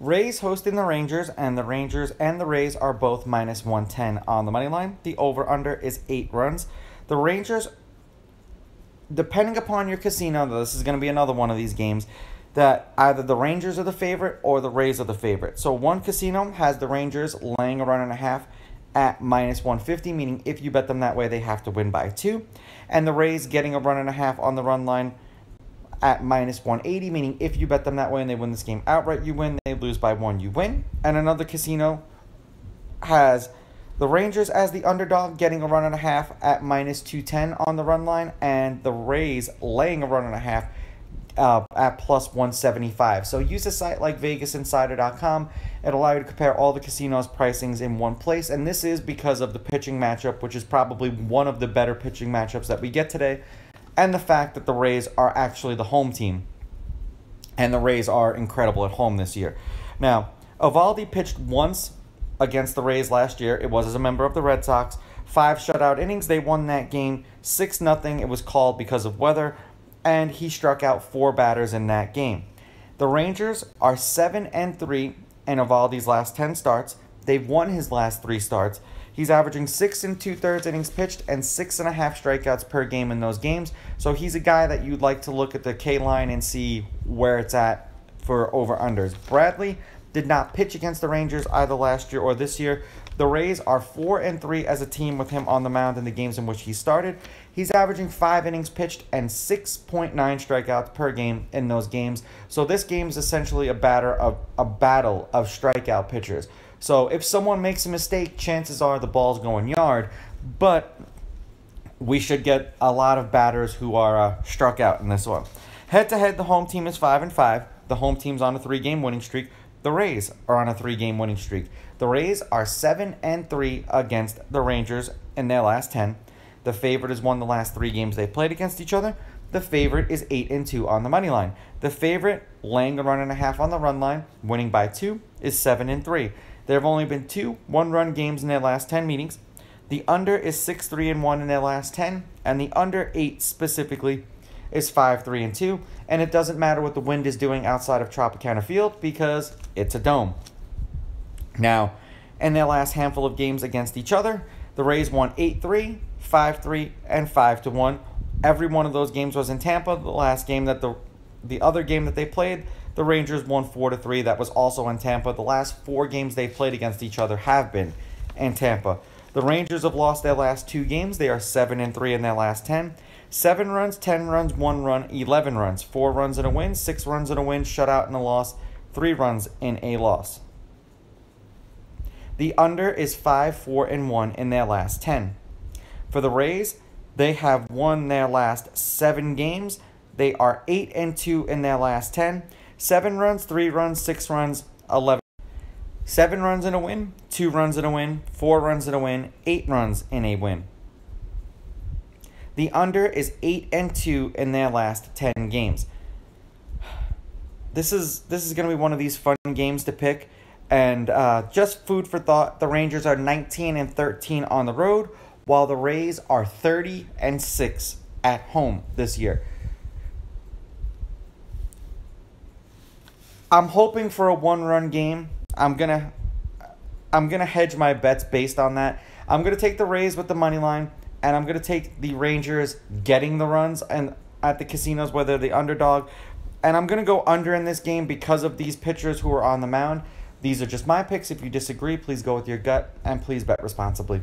Rays hosting the Rangers, and the Rangers and the Rays are both minus 110 on the money line. The over under is eight runs. The Rangers, depending upon your casino, this is going to be another one of these games that either the Rangers are the favorite or the Rays are the favorite. So one casino has the Rangers laying a run and a half at minus 150, meaning if you bet them that way, they have to win by two. And the Rays getting a run and a half on the run line at minus 180, meaning if you bet them that way and they win this game outright, you win. They lose by one, you win. And another casino has the Rangers as the underdog getting a run and a half at minus 210 on the run line, and the Rays laying a run and a half uh, at plus 175. So use a site like VegasInsider.com. It'll allow you to compare all the casinos' pricings in one place, and this is because of the pitching matchup, which is probably one of the better pitching matchups that we get today and the fact that the Rays are actually the home team. And the Rays are incredible at home this year. Now, Eovaldi pitched once against the Rays last year. It was as a member of the Red Sox. Five shutout innings. They won that game 6 0. It was called because of weather, and he struck out four batters in that game. The Rangers are 7 and 3 in Eovaldi's last 10 starts. They've won his last three starts. He's averaging six and two thirds innings pitched and six and a half strikeouts per game in those games. So he's a guy that you'd like to look at the K line and see where it's at for over unders. Bradley did not pitch against the Rangers either last year or this year. The Rays are four and three as a team with him on the mound in the games in which he started. He's averaging five innings pitched and 6.9 strikeouts per game in those games. So this game is essentially a batter of a battle of strikeout pitchers. So if someone makes a mistake, chances are the ball's going yard. But we should get a lot of batters who are uh, struck out in this one. Head to head, the home team is five and five. The home team's on a three-game winning streak. The Rays are on a three-game winning streak. The Rays are seven and three against the Rangers in their last ten. The favorite has won the last three games they played against each other. The favorite is eight and two on the money line. The favorite, laying a run and a half on the run line, winning by two, is seven and three. There have only been two one run games in their last 10 meetings. The under is 6 3 and 1 in their last 10, and the under 8 specifically is 5 3 and 2. And it doesn't matter what the wind is doing outside of Tropicana Field because it's a dome. Now, in their last handful of games against each other, the Rays won 8 3, 5 3, and 5 1. Every one of those games was in Tampa. The last game that the the other game that they played, the Rangers won 4 to 3. That was also in Tampa. The last four games they've played against each other have been in Tampa. The Rangers have lost their last two games. They are 7 and 3 in their last 10. 7 runs, 10 runs, 1 run, 11 runs. 4 runs in a win, 6 runs in a win, shutout in a loss, 3 runs in a loss. The under is 5 4 and 1 in their last 10. For the Rays, they have won their last 7 games. They are 8 and 2 in their last 10. Seven runs, three runs, six runs, 11. Seven runs in a win, two runs in a win, four runs in a win, eight runs in a win. The under is 8 and 2 in their last 10 games. This is this is going to be one of these fun games to pick and uh, just food for thought. The Rangers are 19 and 13 on the road while the Rays are 30 and 6 at home this year. I'm hoping for a one-run game. I'm gonna I'm gonna hedge my bets based on that. I'm gonna take the Rays with the money line, and I'm gonna take the Rangers getting the runs and at the casinos where they're the underdog. And I'm gonna go under in this game because of these pitchers who are on the mound. These are just my picks. If you disagree, please go with your gut and please bet responsibly.